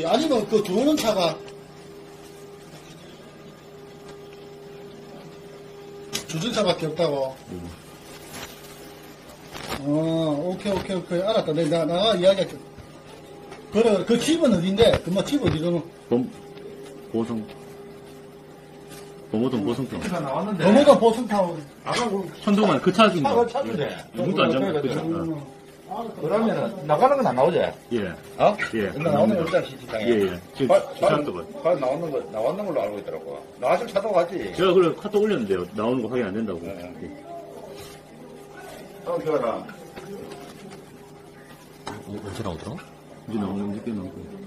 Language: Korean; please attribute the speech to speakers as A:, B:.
A: 그렇지. 아니면 그 들어오는 차가 주전차밖에 없다고. 어, 오케이, 오케이, 오케이. 알았다. 내가, 나, 이야기할게. 그래, 그 집은 어딘데? 그뭐 집 어디로?
B: 범, 보성. 범어동 보성타운.
C: 가 나왔는데.
A: 넘어가 보성타운.
C: 아까 그
B: 천도만 그 차인가?
C: 차가 찾는데.
B: 누구도 안 잡는 그죠?
A: 음.
C: 그러면은 나가는 건 안 나오지?
B: 예.
C: 어?
B: 예.
C: 근데 나오는 거 없다 시티장에.
B: 예, 예. 지금
C: 가-
B: 주차도가.
C: 가 나오는 거 나왔는 걸로 알고 있더라고. 나왔으면 차도 가지.
B: 제가 그래 카톡 올렸는데요. 나오는 거 확인 안 된다고.
C: 네.
B: 예.
C: 어, 기어라.
D: 언제 나오더라?
B: 이제 나오는 게 나오고.